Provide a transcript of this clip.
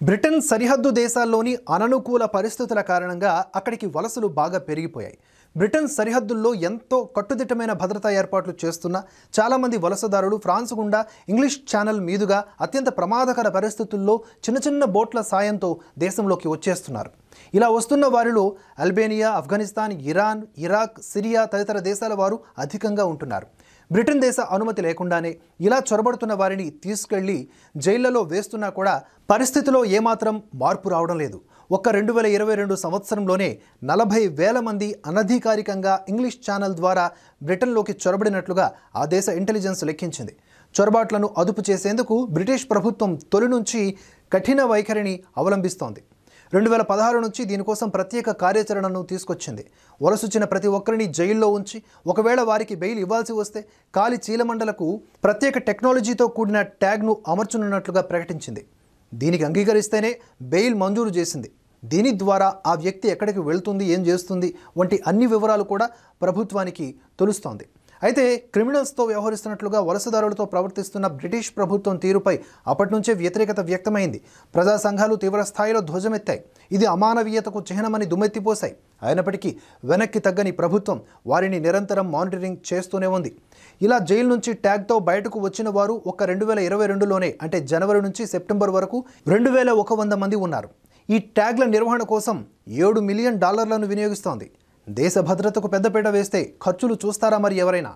Britain సరిహద్దు దేశాల్లోని అననుకూల పరిస్థితుల కారణంగా అక్కడికి వలసలు బాగా పెరిగిపోయాయి. బ్రిటన్ సరిహద్దుల్లో ఎంతో కట్టుదిట్టమైన భద్రతా ఏర్పాట్లు చేస్తున్న చాలామంది వలసదారులు ఫ్రాన్స్ గుండా ఇంగ్లీష్ ఛానల్ మీదుగా అత్యంత ప్రమాదకర పరిస్థితుల్లో చిన్న చిన్న బోట్ల సాయంతో దేశంలోకి వచ్చేస్తున్నారు. ఇలా వస్తున్న వారిలో Albania Afghanistan Iran Iraq Syria తదితర దేశాల వారు అధికంగా ఉంటున్నారు. బ్రిటన్ దేశ అనుమతి లేకుండానే ఇలా చొరబడుతున్న వారిని తీసుకెళ్ళి జైళ్ళలో వేస్తున్నా కూడా పరిస్థితిలో ఏమాత్రం మార్పు రావడం లేదు. ఒక్క రెండు వేల ఇరవై రెండు సంవత్సరంలోనే నలభై వేల మంది అనధికారికంగా ఇంగ్లీష్ ఛానల్ ద్వారా బ్రిటన్లోకి చొరబడినట్లుగా ఆ దేశ ఇంటెలిజెన్స్ లెక్కించింది. చొరబాట్లను అదుపు చేసేందుకు బ్రిటిష్ ప్రభుత్వం తొలి నుంచి కఠిన వైఖరిని అవలంబిస్తోంది. రెండు వేల పదహారు నుంచి దీనికోసం ప్రత్యేక కార్యాచరణను తీసుకొచ్చింది. వలసొచ్చిన ప్రతి ఒక్కరిని జైల్లో ఉంచి ఒకవేళ వారికి బెయిల్ ఇవ్వాల్సి వస్తే కాలి చీలమండలకు ప్రత్యేక టెక్నాలజీతో కూడిన ట్యాగ్ను అమర్చనున్నట్లుగా ప్రకటించింది. దీనికి అంగీకరిస్తేనే బెయిల్ మంజూరు చేసింది. దీని ద్వారా ఆ వ్యక్తి ఎక్కడికి వెళ్తుంది ఏం చేస్తుంది వంటి అన్ని వివరాలు కూడా ప్రభుత్వానికి తెలుస్తోంది. అయితే క్రిమినల్స్తో వ్యవహరిస్తున్నట్లుగా వలసదారులతో ప్రవర్తిస్తున్న బ్రిటిష్ ప్రభుత్వం తీరుపై అప్పటి నుంచే వ్యతిరేకత వ్యక్తమైంది. ప్రజా సంఘాలు తీవ్ర స్థాయిలో ధ్వజమెత్తాయి. ఇది అమానవీయతకు చిహ్నమని దుమ్మెత్తిపోశాయి అయినప్పటికీ వెనక్కి తగ్గని ప్రభుత్వం వారిని నిరంతరం మానిటరింగ్ చేస్తూనే ఉంది. ఇలా జైలు నుంచి ట్యాగ్తో బయటకు వచ్చిన వారు ఒక రెండు వేల ఇరవై రెండులోనే అంటే జనవరి నుంచి సెప్టెంబర్ వరకు రెండు వేల ఒక వంద మంది ఉన్నారు. ఈ ట్యాగ్ల నిర్వహణ కోసం ఏడు మిలియన్ డాలర్లను వినియోగిస్తోంది. దేశ భద్రతకు పెద్దపీట వేస్తే ఖర్చులు చూస్తారా మరి ఎవరైనా?